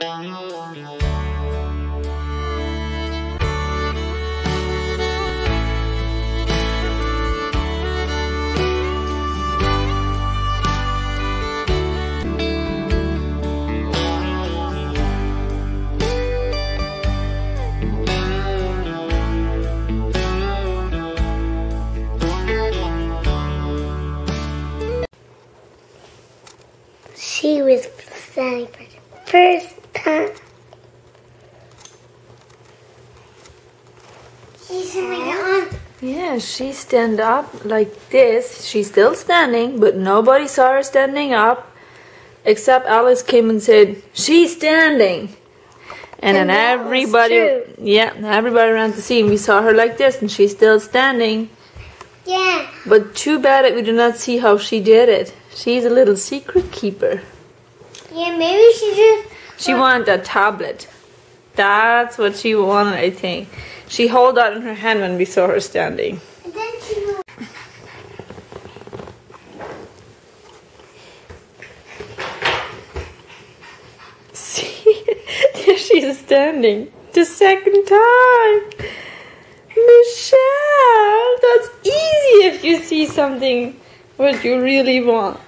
She was standing for the first time. She's on. Yeah, she stand up like this. She's still standing, but nobody saw her standing up, except Alice came and said she's standing. And, then And that was everybody, yeah, everybody ran to see. And we saw her like this, and she's still standing. Yeah. But too bad that we do not see how she did it. She's a little secret keeper. Yeah, maybe she just. She wanted a tablet. That's what she wanted, I think. She held that in her hand when we saw her standing. See, there she is standing. The second time. Michelle, that's easy if you see something what you really want.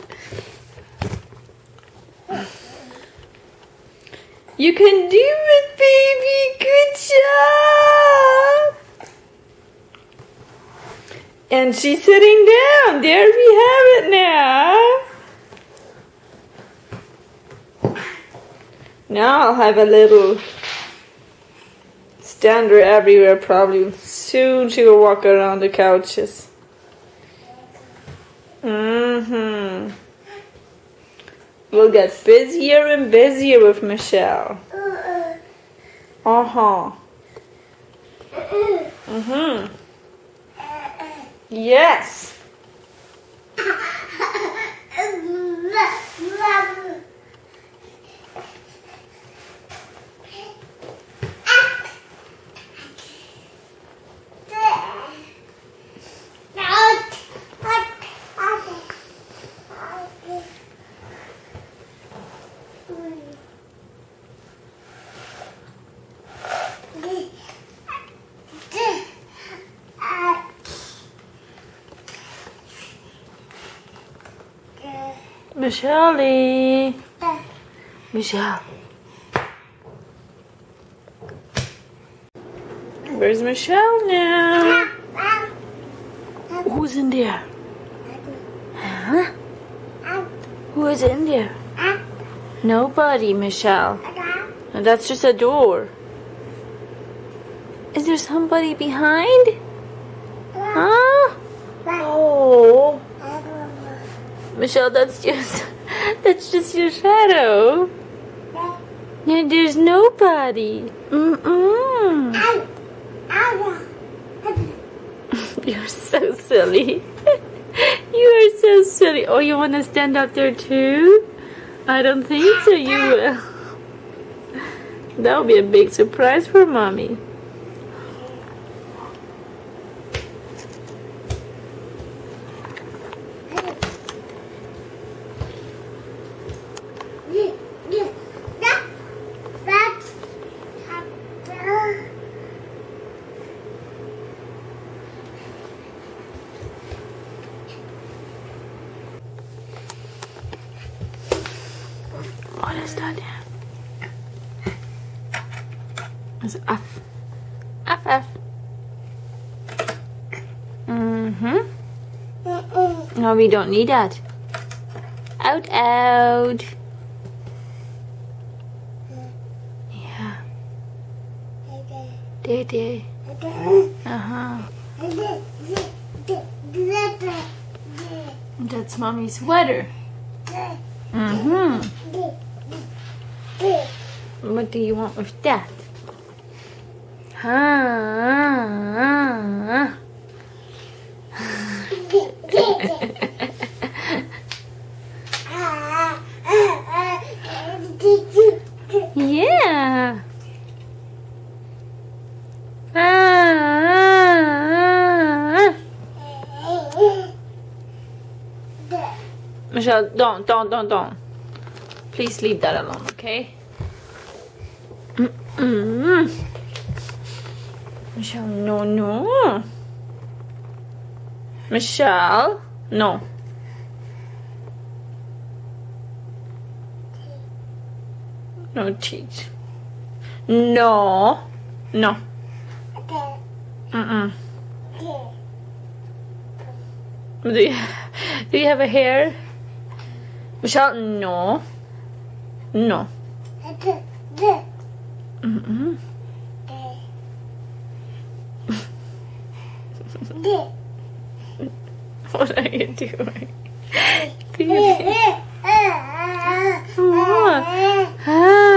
You can do it, baby. Good job. And she's sitting down. There we have it now. Now I'll have a little stander everywhere probably. Soon she will walk around the couches. Mm-hmm. We'll get busier and busier with Michelle. Uh-huh. Mm-hmm. Yes. Michelle. Michelle. Where's Michelle now? Who's in there? Huh? Who is in there? Nobody, Michelle. And that's just a door. Is there somebody behind? Huh? Oh. Michelle, that's just that's just your shadow. Yeah, there's nobody. Mm-mm. You're so silly. you are so silly. Oh, you want to stand up there too? I don't think so. You will. That'll be a big surprise for mommy. That? It's F. F F. Mm-hmm. No, we don't need that. Out, out. Yeah. Day, day. Uh-huh. That's mommy's sweater. Mm-hmm. What do you want with that? Huh? Yeah. Ah. Michelle, don't, don't, don't, don't. Please leave that alone, okay? Michelle, no, no. Michelle, no. No teeth. No. No. Mm-mm. Do you, do you have a hair? Michelle, no. No. Mm-mm. What are you doing? Ah.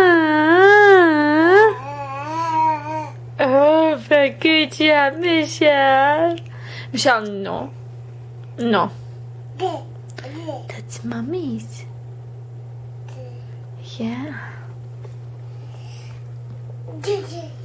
Oh, very good job, Michelle. Michelle, no. No. That's mommy's. Yeah. Gigi.